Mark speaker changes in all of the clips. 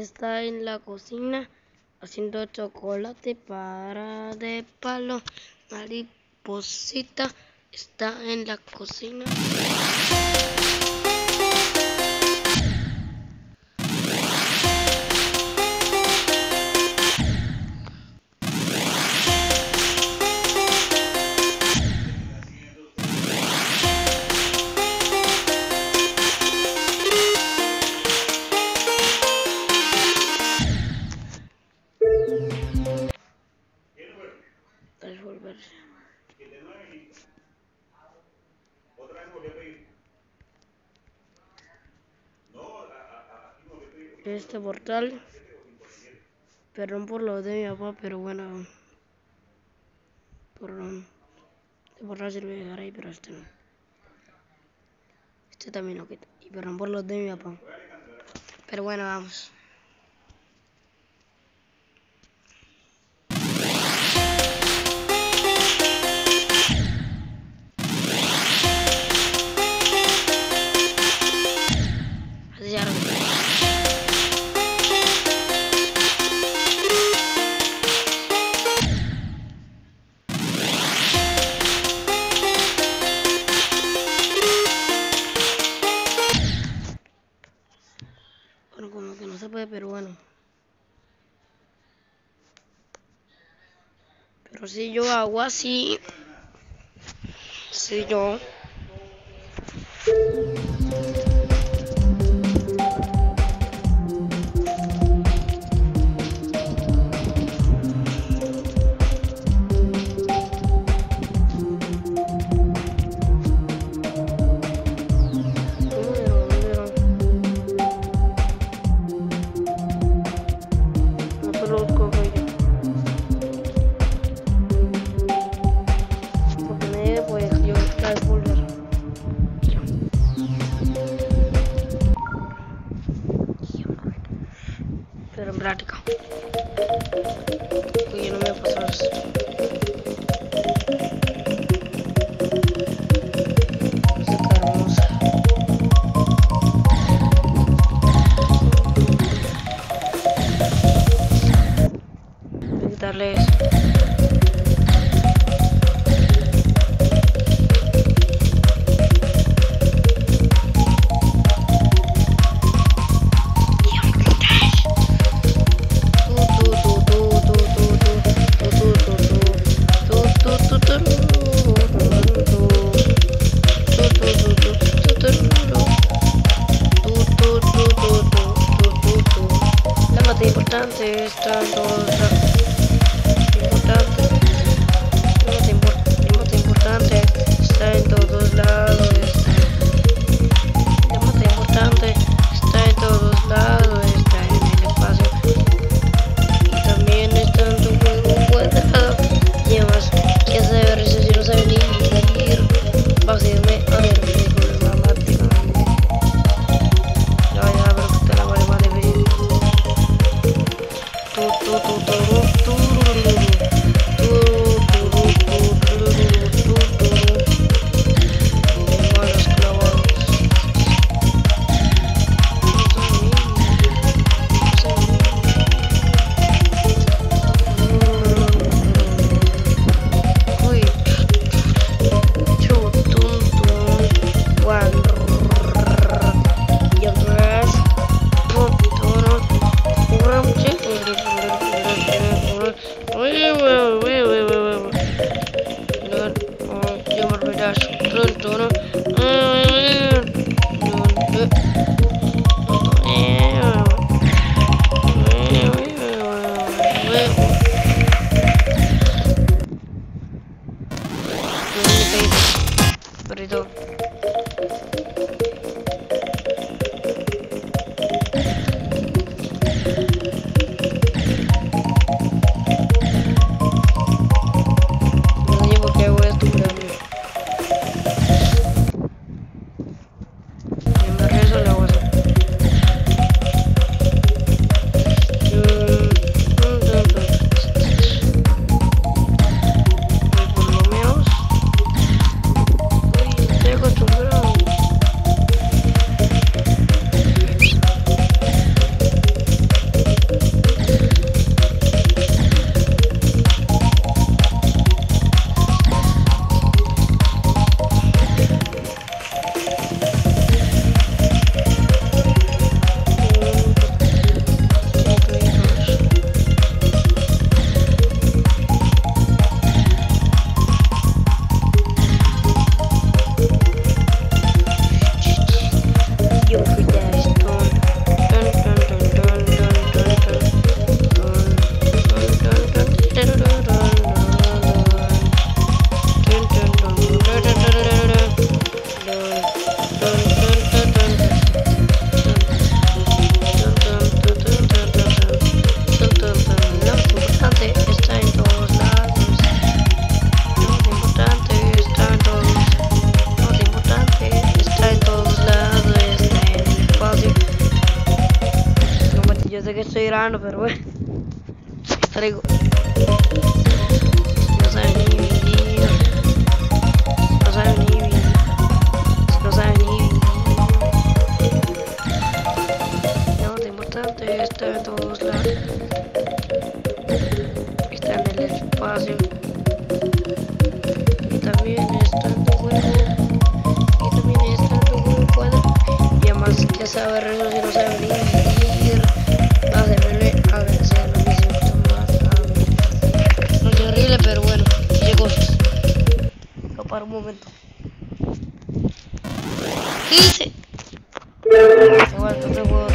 Speaker 1: está en la cocina haciendo chocolate para de palo. Mariposita está en la cocina. Este portal. Perdón por lo de mi papá, pero bueno. Por este portal se lo voy a dejar ahí, pero este no. Este también lo quito. Y perdón por los de mi papá. Pero bueno, vamos. Como que no se puede, pero bueno. Pero si yo hago así, si yo temprano, pero bueno. Traigo. un momento. ¿Qué hice? Igual, no te puedo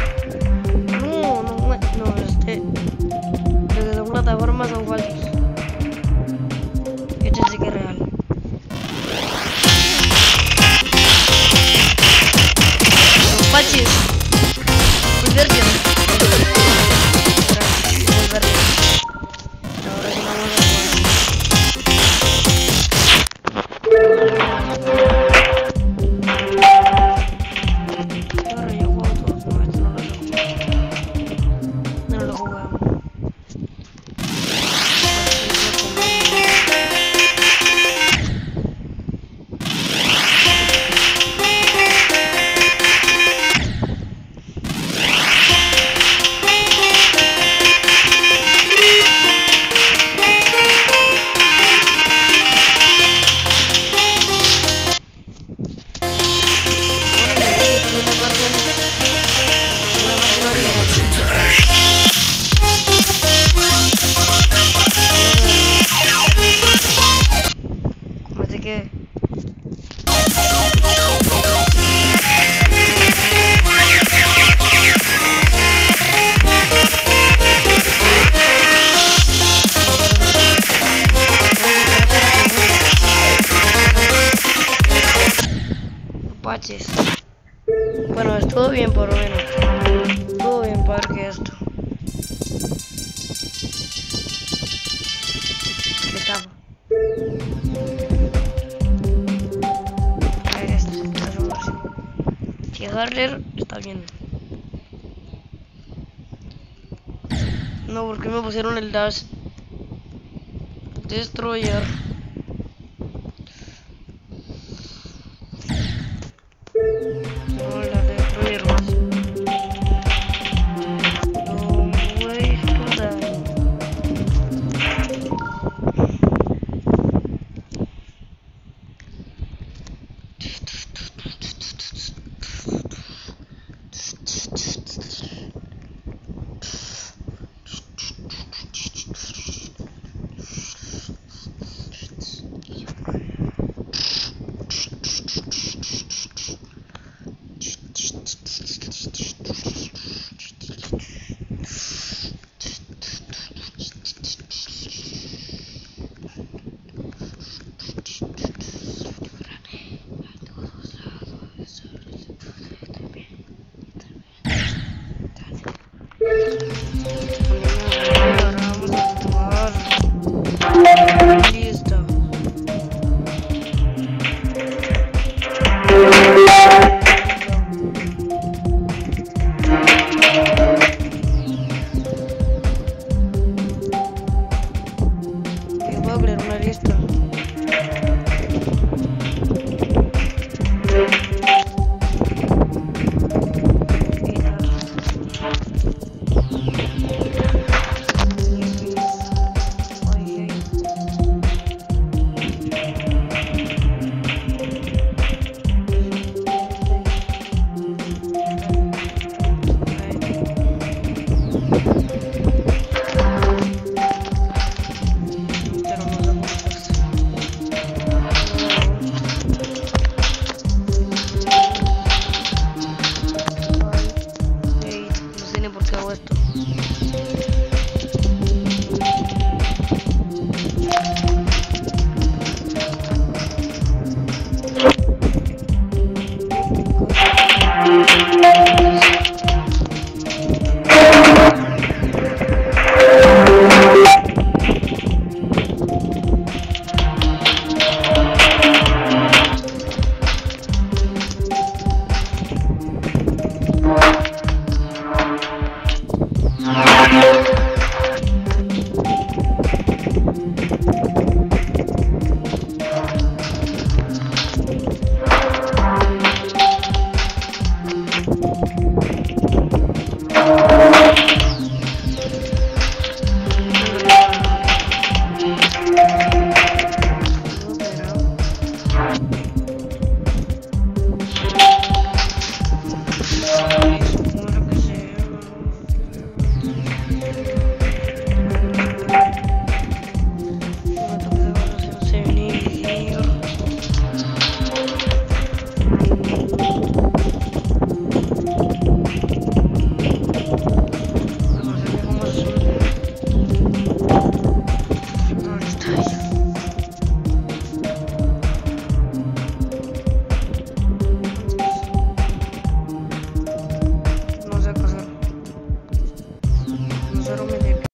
Speaker 1: Está bien. No, porque me pusieron el dash. Destroyer.